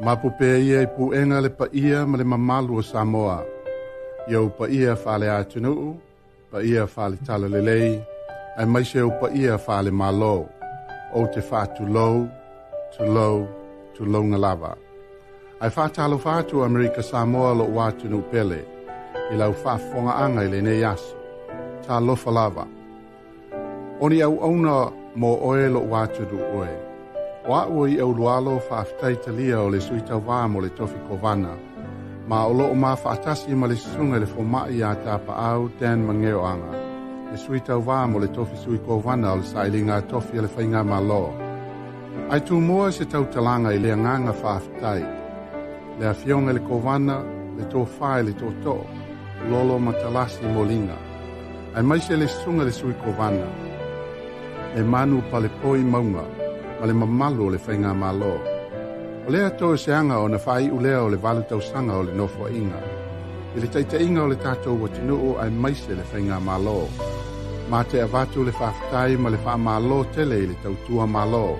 Mapupe ia i puenga le paia ma le mamalu o Samoa. Ia pa paia whale atunuu, pa ia whale tala le lei, ai mai se pa whale malo, o te whatu lou, tu lou, tu lou lava. Ai whātalo whātu Amerika Samoa lo wātu pele, i lau whāwhonga anga i le ne yaso, tā lofa lava. Oni au auna mo oe lo wātu oe. Wa ua i au lualo o le sui mo le tofi kovana. Ma o loo ma whaatasi ma le sunga le fomai a tapa au Dan Mageo anga. Le sui mo le tofi sui kovana o le sailinga tofi le whainga ma lo. Ai tu mua se tau talanga i le anganga whaaftai. Le a fionga le kovana, le whae le tō. Lolo ma talasi mo linga. Ai mai se le sunga le sui kovana. Manu pa le poi maunga ma le mamalu o le whainga malo. O lea tō se anga o na whai ulea o le walu tau sanga o le nofo inga. I le taita inga o le tātou wa tinu o ai maise le whainga malo. Ma te avatu le whaftai ma le wha malo tele i le tautua malo.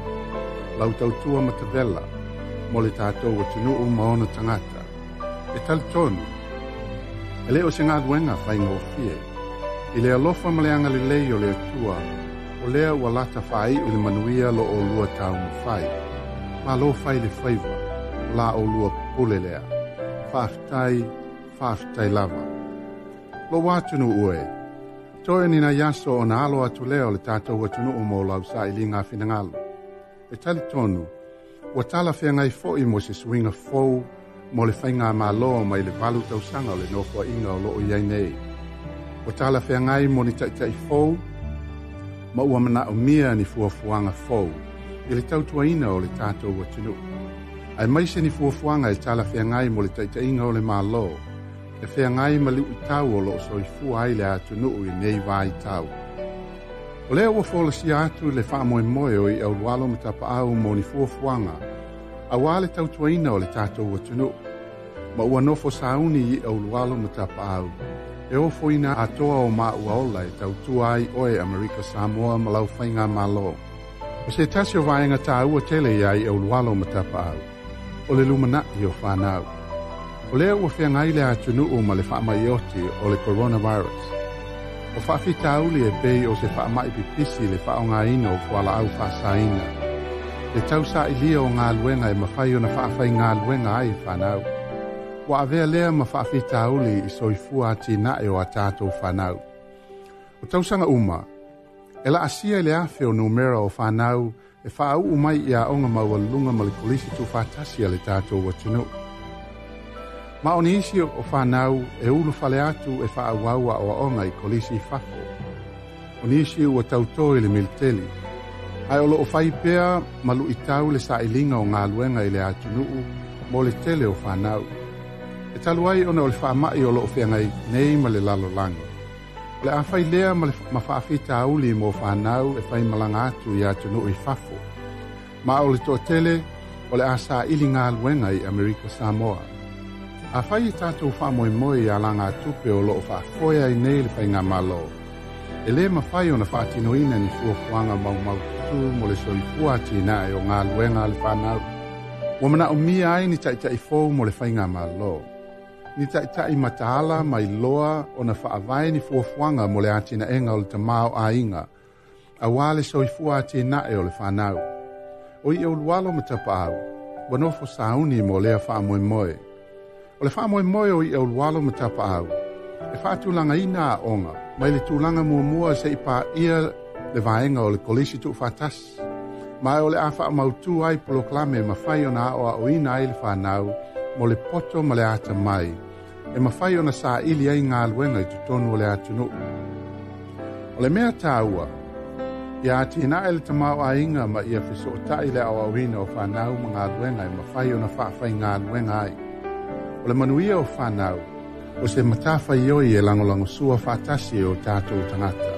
Lau tautua ma tavela mo le tātou wa tinu o maona tangata. E tali tonu. E leo se ngā duenga whainga o fie. I le alofa ma le anga le lei le atua lea ua lata fai o le manuia lo o lua taun fai. Ma lo fai le faiwa, la o lua pule lea. Fafitai, fafitai lava. Lo watunu ue, toi ni na yaso o na alo atu lea o le tata ua tunu umo usa ili ngā finangalo. E tali tonu, ua tala fia ngai fo i mo se suinga fou, mo le fai ngā mā lo mai le valu tau o le nofo inga o lo o yainei. Ua tala fia ngai mo ni taitai fou, ma ua manaʻo mia ni fuafuaga fou. I le tautuaina o le tatou atunuu ae maise ni fuafuaga e talafeagai mo le taʻitaʻiga o le mālō. E feagai ma liʻu itau o loo soifua ai le a atunuu i nei vaitau o lea ua folasia atu i le faamoemoe o i aulualo ma tapaau mo ni fuafuaga auā le tautuaina o le tatou atunuu ma ua nofo sauni i aulualo ma tapaau e foina atoa o ma ua ola e tau tuai oe Amerika Samoa ma lau whainga ma lo. O se tasi o vaenga tā ua tele ia i au lualo ma tapa au. O le lumana i o whanau. O lea ua whea ngai le atunu o ma le whaamai oti o le coronavirus. O whaafi tauli e bei o se whaamai pipisi le whaonga ina o whala au whaasaina. Le tau sa ilia o ngā luenga e mawhai o na whaafai ngā luenga ai whanau. ua avea lea ma faafitauli i soifua atinaʻe o a tatou fanau o tausaga uma e la'asia i le afe o numera o fanau e faau'u mai i a'oga maualuga ma le kolisi tufatasi a le tatou atunuu ma o ni isi o fanau e ulu fale atu e faauau aʻoaʻoga i kolisi fafo o ni isi ua tautō i le militeli. Ae o lo'o fai pea ma luʻitau le sa'iliga o galuega i le atunuu mo le tele o fanau e talu ai ona o le faamaʻi o loo feagai nei ma le lalolagi o le a fai lea ma le mafaafitauli mo fanau e faimalaga atu iā tunuu i fafo ma o le toatele o le a saʻili galuega i amerika samoa. Afai e tatou faamoemoe iā lagatupe o loo faafoe ai nei le faiga malo e lē mafai ona faatinoina ni fuafuaga maumau tutū mo le soifua atinā e o galuega a le fanau ua manaʻomia ai ni taʻitaʻifou mo le faiga malo Ni tai mataala mai loa ona na whaavai ni fuafuanga mo le enga o le tamao a inga. A wale soi fuati na e o le whanau. O i e ulualo ma tapa au. Wanofo sauni mo lea wha moe moe. O le wha moe moe o i e ulualo ma tapa au. E wha tūlanga ina onga. Mai le tūlanga mua mua se ipa ia le vaenga o le kolisi tu whatasi. Mai o le awha mautu ai poloklame ma whai o na o a oina ai le whanau mo le poto ma le ata mai. e mafai ona saʻili ai galuega i totonu o le atunuu o le mea tāua ia atinaʻe le tamaoaiga ma ia fesootaʻi le aʻoaʻuina o fanau ma galuega e mafai ona faafaigaluega ai o le manuia o fanau o se matafai oi e lagolagosua faatasi e o tatou tagata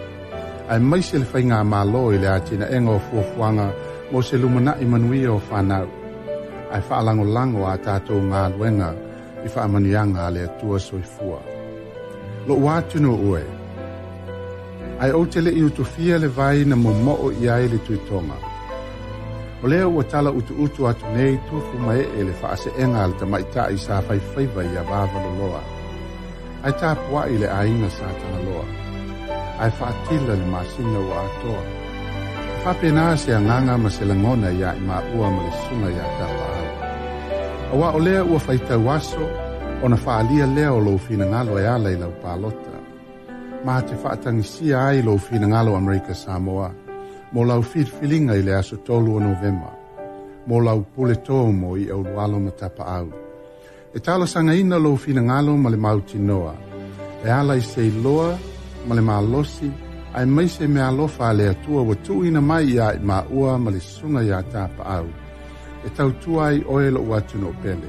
ae maise le faigā mālō i le atinaʻega o fuafuaga mo se lumanaʻi manuia o fanau ae faalagolago a tatou galuega i whaamanianga le atua soifua. Lo wātunu ue, ai o te le i utofia le vai na mo mo i ai le tuitonga. O lea ua tala utu utu atu nei tufu mai e le whaase enga le tamaita i sa fai faiva i a vāvalo loa. Ai tā pua i le ainga sa tana loa. Ai whaatila le masinga wa atoa. Whapena se a nganga ma se langona ia i maa ua ma le sunga tā paa. Awa o lea ua whaita aso, o na whaalia lea o lo finangalo e ala i lau pālota. Ma te whaatangi ai lo finagalo Amerika Samoa. Mo lau whirwhilinga i le aso tolu o Novemba. Mo lau pule tō mo i au lualo ma tapa au. E talo sanga ina lo fina ma le mauti noa. E ala i se loa ma le malosi ai mai se me alofa le atua wa tuina mai ia i ma ua ma le sunga ia tapa au e tau tuai o e lo watu no pele.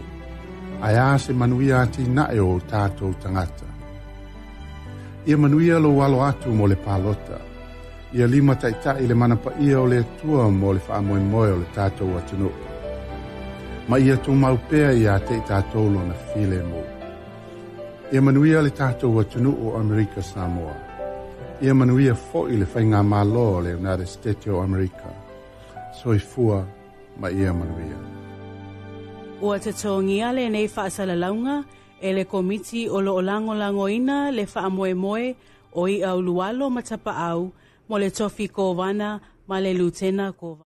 Ai a se manuia ati na e o tātou tangata. Ia manuia lo walo atu mo le pālota. Ia lima taita i le manapa ia o le tua mo le wha moe o le tātou watu no. Ma ia tō maupea ia te i tātou lo na mo. Ia manuia le tātou watu no o Amerika Samoa. Ia manuia fo i le whainga mālo o le United States o amerika Soy fua. Fua ma ia manuia. Ua te tōngia le nei whaasala launga e le komiti o lo o lango lango ina le wha moe o i au lualo matapa au mo le tofi kovana ma le lutena kovana.